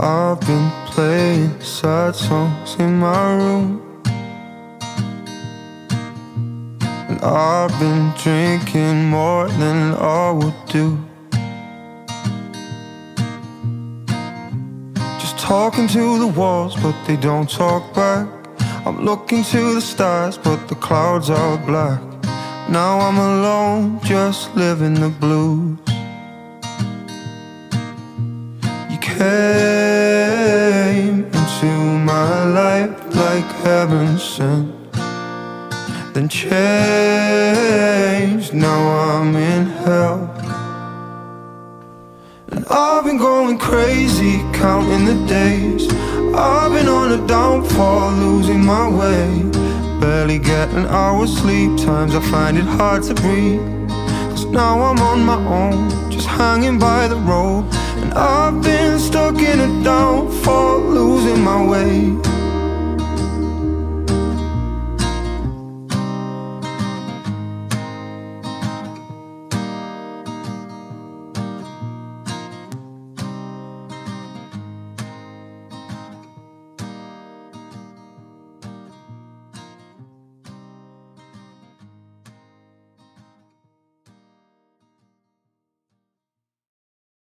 I've been playing sad songs in my room. And I've been drinking more than I would do. Just talking to the walls but they don't talk back. I'm looking to the stars but the clouds are black. Now I'm alone just living the blues. You came into my life like heaven sent. Then changed, now I'm in hell. And I've been going crazy, counting the days. I've been on a downfall, losing my way. Barely get an hour's sleep, times I find it hard to breathe. Cause now I'm on my own, just hanging by the road my way